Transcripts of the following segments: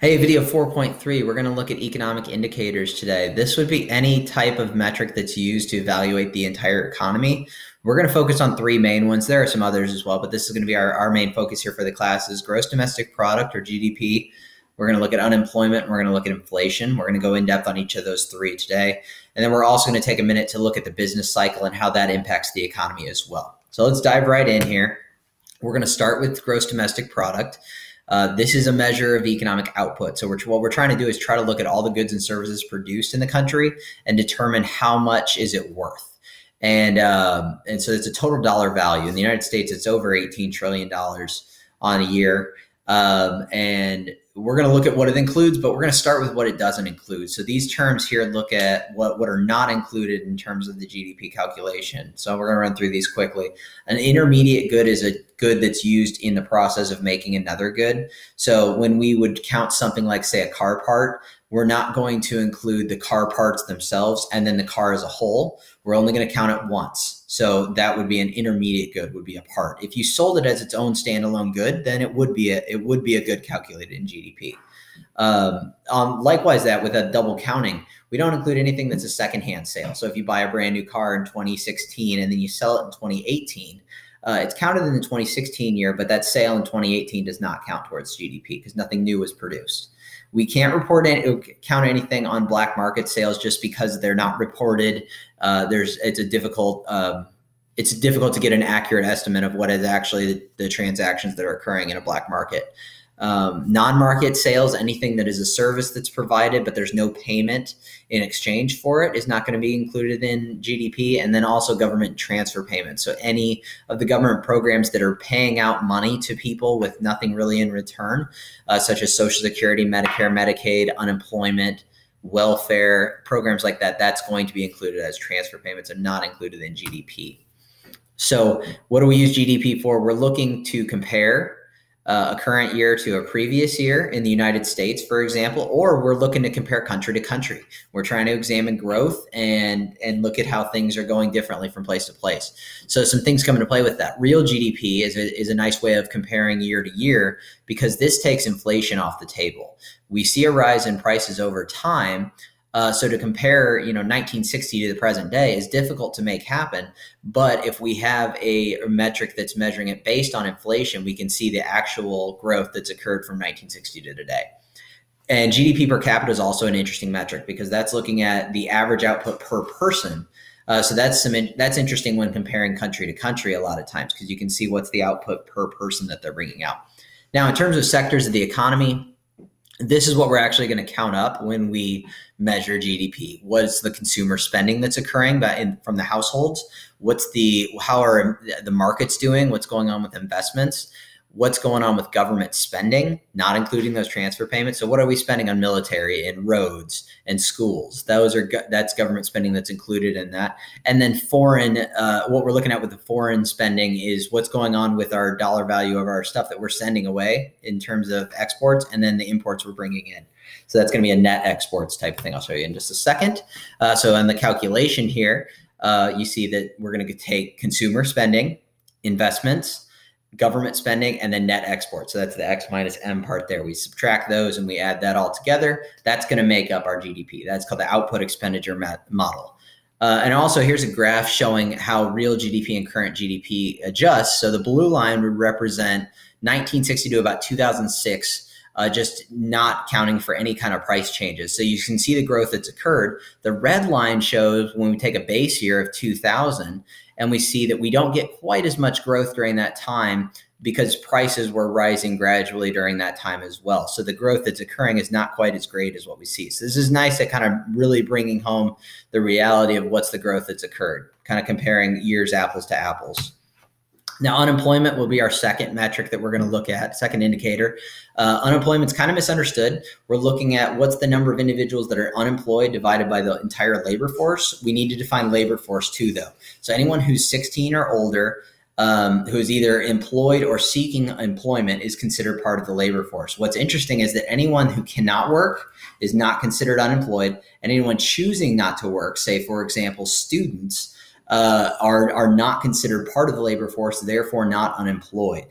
Hey, video 4.3, we're going to look at economic indicators today. This would be any type of metric that's used to evaluate the entire economy. We're going to focus on three main ones. There are some others as well, but this is going to be our, our main focus here for the class is gross domestic product or GDP. We're going to look at unemployment. We're going to look at inflation. We're going to go in depth on each of those three today. And then we're also going to take a minute to look at the business cycle and how that impacts the economy as well. So let's dive right in here. We're going to start with gross domestic product. Uh, this is a measure of economic output. So we're, what we're trying to do is try to look at all the goods and services produced in the country and determine how much is it worth. And um, and so it's a total dollar value in the United States. It's over eighteen trillion dollars on a year. Um, and we're going to look at what it includes, but we're going to start with what it doesn't include. So these terms here look at what, what are not included in terms of the GDP calculation. So we're going to run through these quickly. An intermediate good is a good that's used in the process of making another good. So when we would count something like, say, a car part, we're not going to include the car parts themselves and then the car as a whole. We're only going to count it once. So that would be an intermediate good, would be a part. If you sold it as its own standalone good, then it would be a it would be a good calculated in GDP. Um, um, likewise, that with a double counting, we don't include anything that's a secondhand sale. So if you buy a brand new car in 2016 and then you sell it in 2018, uh, it's counted in the 2016 year, but that sale in 2018 does not count towards GDP because nothing new was produced. We can't report any, count anything on black market sales just because they're not reported. Uh, there's it's a difficult um, it's difficult to get an accurate estimate of what is actually the transactions that are occurring in a black market. Um, non-market sales, anything that is a service that's provided, but there's no payment in exchange for it, is not going to be included in GDP. And then also government transfer payments. So any of the government programs that are paying out money to people with nothing really in return, uh, such as Social Security, Medicare, Medicaid, unemployment, welfare programs like that, that's going to be included as transfer payments and not included in GDP. So, what do we use GDP for? We're looking to compare uh, a current year to a previous year in the United States, for example, or we're looking to compare country to country. We're trying to examine growth and and look at how things are going differently from place to place. So some things come into play with that. Real GDP is a, is a nice way of comparing year to year because this takes inflation off the table. We see a rise in prices over time, uh, so to compare, you know, 1960 to the present day is difficult to make happen. But if we have a metric that's measuring it based on inflation, we can see the actual growth that's occurred from 1960 to today. And GDP per capita is also an interesting metric because that's looking at the average output per person. Uh, so that's some in, that's interesting when comparing country to country a lot of times because you can see what's the output per person that they're bringing out. Now, in terms of sectors of the economy, this is what we're actually going to count up when we measure GDP. What's the consumer spending that's occurring in, from the households? What's the how are the markets doing? What's going on with investments? What's going on with government spending, not including those transfer payments. So what are we spending on military and roads and schools? Those are that's government spending that's included in that. And then foreign, uh, what we're looking at with the foreign spending is what's going on with our dollar value of our stuff that we're sending away in terms of exports, and then the imports we're bringing in. So that's going to be a net exports type of thing. I'll show you in just a second. Uh, so on the calculation here, uh, you see that we're going to take consumer spending, investments government spending and then net export. So that's the X minus M part there. We subtract those and we add that all together. That's going to make up our GDP. That's called the output expenditure model. Uh, and also, here's a graph showing how real GDP and current GDP adjusts. So the blue line would represent 1960 to about 2006, uh, just not counting for any kind of price changes. So you can see the growth that's occurred. The red line shows when we take a base year of 2000 and we see that we don't get quite as much growth during that time because prices were rising gradually during that time as well. So the growth that's occurring is not quite as great as what we see. So this is nice at kind of really bringing home the reality of what's the growth that's occurred, kind of comparing years apples to apples. Now, unemployment will be our second metric that we're going to look at, second indicator. Uh, unemployment's kind of misunderstood. We're looking at what's the number of individuals that are unemployed divided by the entire labor force. We need to define labor force too, though. So anyone who's 16 or older, um, who is either employed or seeking employment is considered part of the labor force. What's interesting is that anyone who cannot work is not considered unemployed, and anyone choosing not to work, say, for example, students, uh, are, are not considered part of the labor force, therefore not unemployed.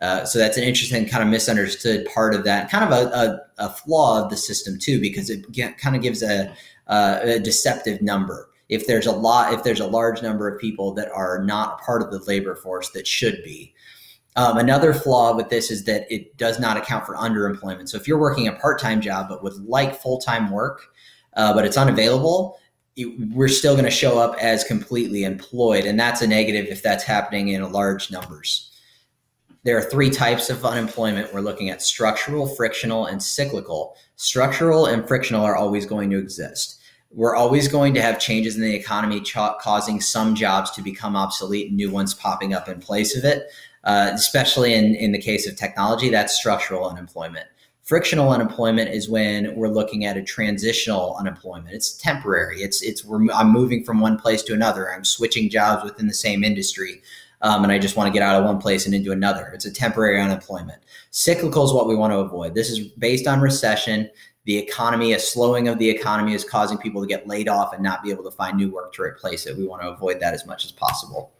Uh, so that's an interesting kind of misunderstood part of that, kind of a, a, a flaw of the system too, because it get, kind of gives a, a deceptive number. If there's a lot, if there's a large number of people that are not part of the labor force that should be, um, another flaw with this is that it does not account for underemployment. So if you're working a part-time job but would like full-time work, uh, but it's unavailable, it, we're still going to show up as completely employed, and that's a negative if that's happening in large numbers. There are three types of unemployment. We're looking at structural, frictional, and cyclical. Structural and frictional are always going to exist. We're always going to have changes in the economy causing some jobs to become obsolete and new ones popping up in place of it. Uh, especially in, in the case of technology, that's structural unemployment. Frictional unemployment is when we're looking at a transitional unemployment. It's temporary. It's it's I'm moving from one place to another. I'm switching jobs within the same industry, um, and I just want to get out of one place and into another. It's a temporary unemployment. Cyclical is what we want to avoid. This is based on recession. The economy, a slowing of the economy, is causing people to get laid off and not be able to find new work to replace it. We want to avoid that as much as possible.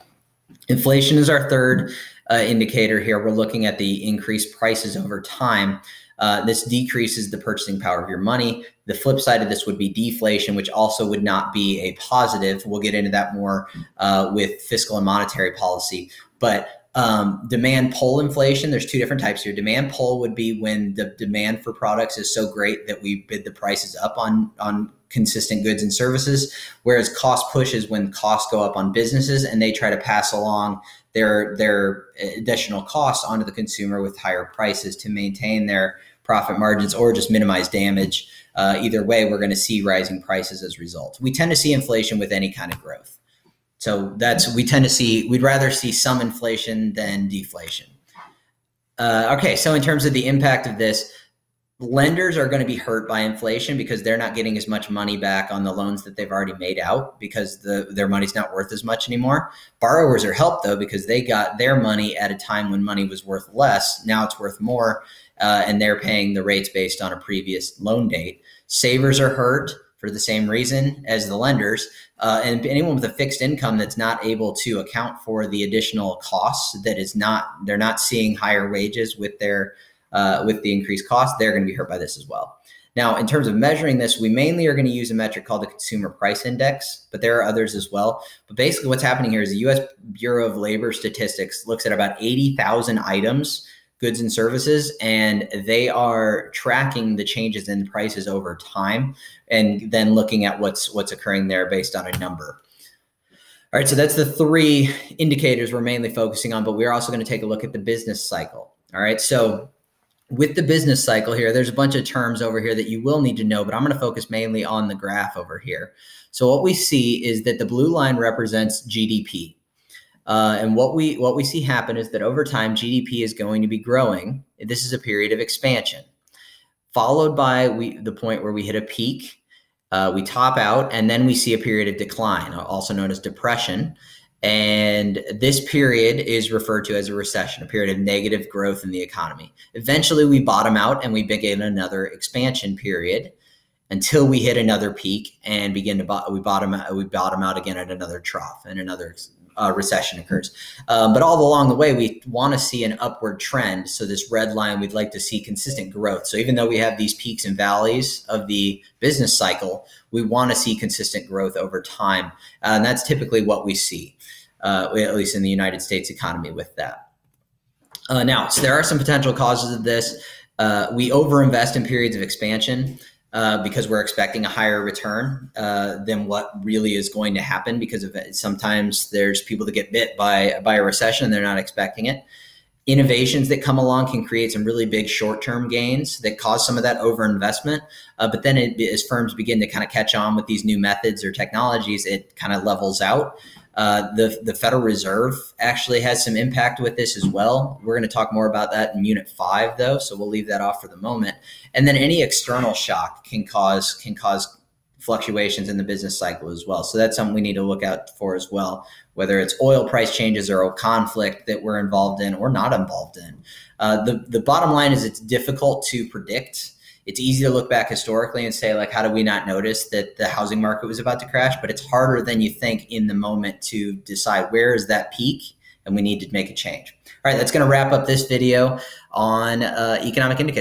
Inflation is our third uh, indicator here. We're looking at the increased prices over time. Uh, this decreases the purchasing power of your money. The flip side of this would be deflation, which also would not be a positive. We'll get into that more uh, with fiscal and monetary policy. But um, demand pull inflation, there's two different types here. Demand pull would be when the demand for products is so great that we bid the prices up on, on consistent goods and services, whereas cost push is when costs go up on businesses and they try to pass along their their additional costs onto the consumer with higher prices to maintain their profit margins or just minimize damage. Uh, either way, we're going to see rising prices as a result. We tend to see inflation with any kind of growth. So that's we tend to see we'd rather see some inflation than deflation. Uh, okay, so in terms of the impact of this, lenders are going to be hurt by inflation because they're not getting as much money back on the loans that they've already made out because the their money's not worth as much anymore. Borrowers are helped though because they got their money at a time when money was worth less. Now it's worth more, uh, and they're paying the rates based on a previous loan date. Savers are hurt for the same reason as the lenders. Uh, and anyone with a fixed income that's not able to account for the additional costs that is not they're not seeing higher wages with their uh, with the increased cost, they're going to be hurt by this as well. Now, in terms of measuring this, we mainly are going to use a metric called the Consumer Price Index, but there are others as well. But basically, what's happening here is the U.S. Bureau of Labor Statistics looks at about 80,000 items, goods and services, and they are tracking the changes in prices over time, and then looking at what's what's occurring there based on a number. All right, so that's the three indicators we're mainly focusing on, but we're also going to take a look at the business cycle. All right, so with the business cycle here, there's a bunch of terms over here that you will need to know, but I'm going to focus mainly on the graph over here. So what we see is that the blue line represents GDP. Uh, and what we what we see happen is that over time GDP is going to be growing. This is a period of expansion, followed by we the point where we hit a peak, uh, we top out, and then we see a period of decline, also known as depression. And this period is referred to as a recession, a period of negative growth in the economy. Eventually, we bottom out and we begin another expansion period until we hit another peak and begin to bo- we bottom out, we bottom out again at another trough and another uh, recession occurs. Um, but all along the way, we want to see an upward trend. So this red line, we'd like to see consistent growth. So even though we have these peaks and valleys of the business cycle, we want to see consistent growth over time, uh, and that's typically what we see, uh, at least in the United States economy with that. Uh, now, so there are some potential causes of this. Uh, we overinvest in periods of expansion uh, because we're expecting a higher return uh, than what really is going to happen because of it. Sometimes there's people that get bit by by a recession and they're not expecting it. Innovations that come along can create some really big short-term gains that cause some of that overinvestment. Uh, but then, it, as firms begin to kind of catch on with these new methods or technologies, it kind of levels out. Uh, the the Federal Reserve actually has some impact with this as well. We're going to talk more about that in Unit Five, though, so we'll leave that off for the moment. And then any external shock can cause can cause fluctuations in the business cycle as well. So that's something we need to look out for as well. Whether it's oil price changes or a conflict that we're involved in or not involved in. Uh, the the bottom line is it's difficult to predict it's easy to look back historically and say like how did we not notice that the housing market was about to crash but it's harder than you think in the moment to decide where is that peak and we need to make a change. All right, that's going to wrap up this video on uh, economic indicators.